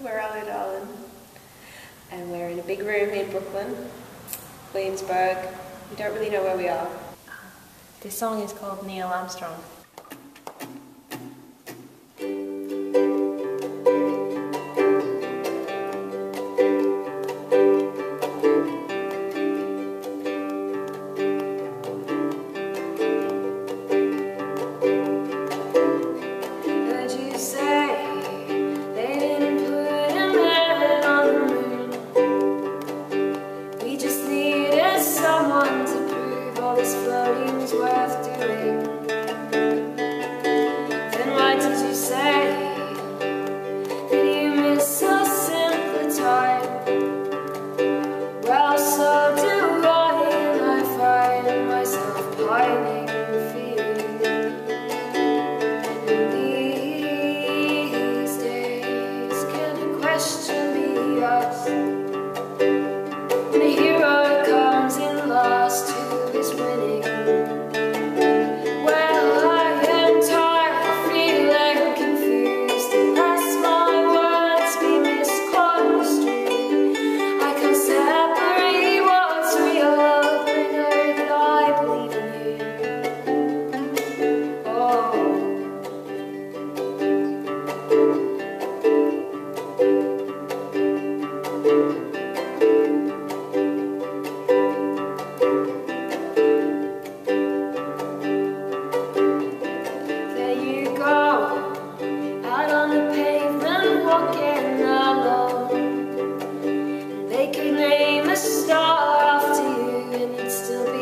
We're Allo Darlin', and we're in a big room in Brooklyn, Williamsburg. We don't really know where we are. This song is called Neil Armstrong. This this is worth doing. They could name a star after you and it's still